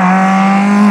Ah!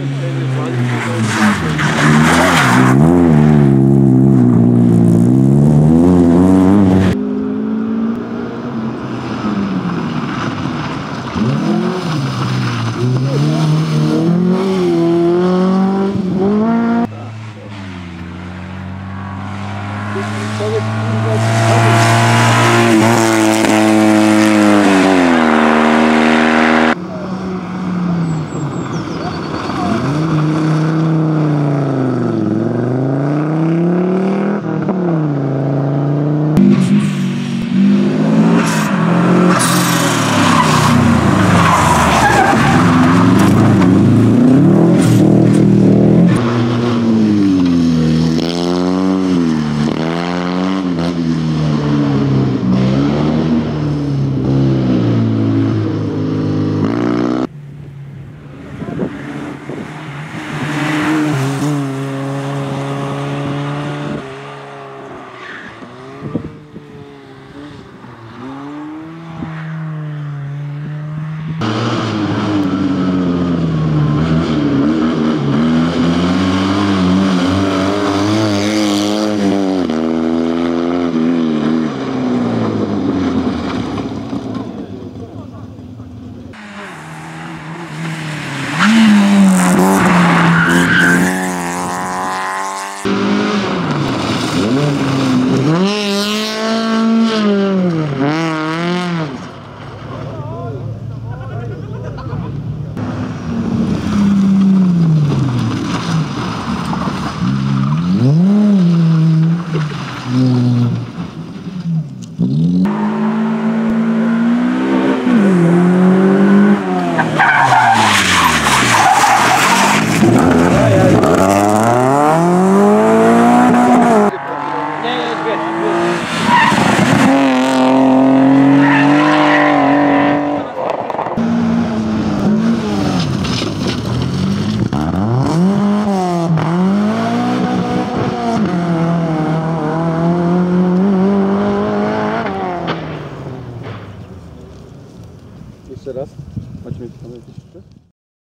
저기